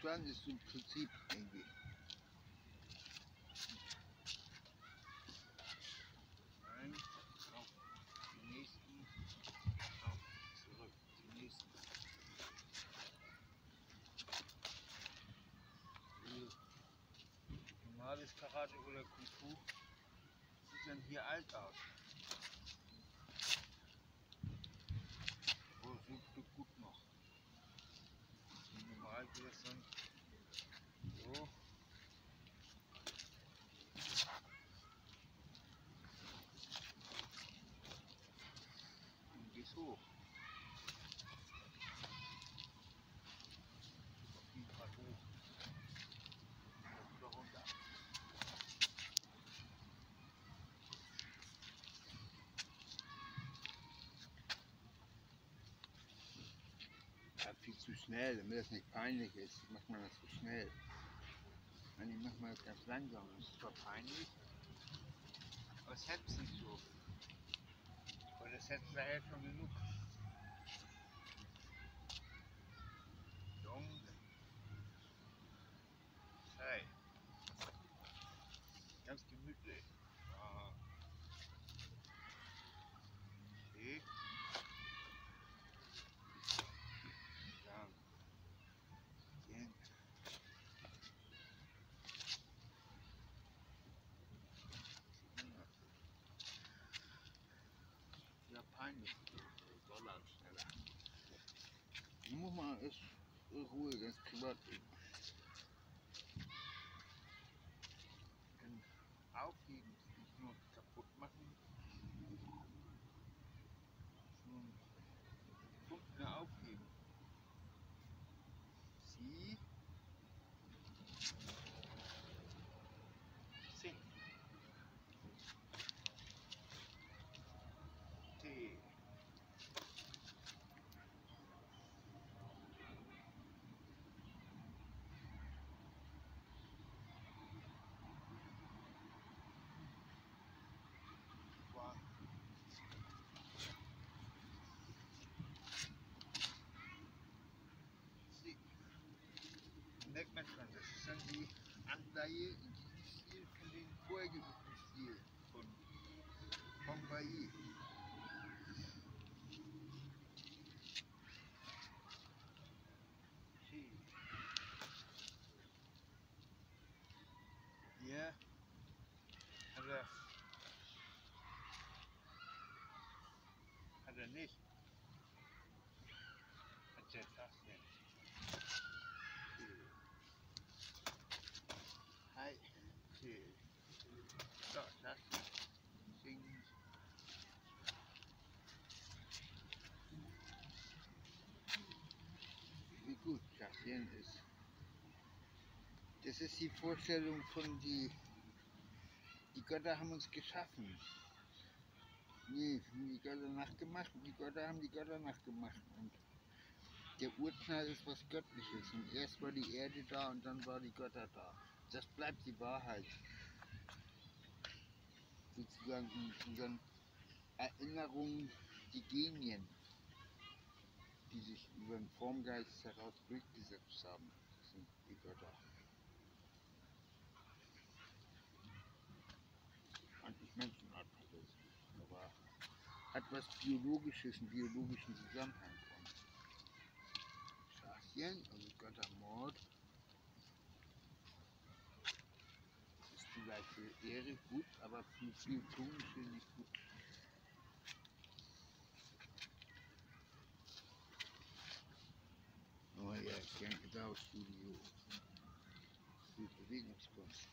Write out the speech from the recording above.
Zustand ist im Prinzip irgendwie. Nein, auf die nächsten, zurück, die nächsten. Normales Karate oder Kung Fu sieht dann hier alt aus. Oh, sieht gut noch. Normal geht es dann so. Und gehst hoch. Auf jeden Fall hoch. Und wieder runter. Ja, viel zu schnell, damit das nicht peinlich ist, macht man das so schnell. Nein, ich mach mal das ganz langsam. Das ist zwar peinlich, aber es hält nicht so. Und das hätten wir schon genug. Peinlich. Dollar schneller. Ich muss mal ist Ruhe, Privatleben. Ein Aufheben, nicht nur kaputt machen. Schon Punkte aufheben. Sie. Sing. T. One. Sie. Merkt man schon, das ist dann die Anleihe in diesem Stil von den vorher geübten Stil von. Sie. Hier hat er Hat er nicht. Hat der das denn? Hi. Okay. So, das singt. Wie gut Kassieren ist. Das ist die Vorstellung von die, die Götter haben uns geschaffen. Nee, die Götter nachgemacht und die Götter haben die Götter nachgemacht. Und der Urknall ist was Göttliches. Und erst war die Erde da und dann war die Götter da. Das bleibt die Wahrheit. Sozusagen in unseren Erinnerungen, die Genien, die sich über den Formgeist heraus durchgesetzt haben, sind die Götter. Menschenart alles, aber hat was Biologisches, einen biologischen Zusammenhang von Schachchen, also Göttermord. Das ist vielleicht für Ehre gut, aber für Biotonische nicht gut. Oh ja, ich denke da aus Studio. Bewegungskunst.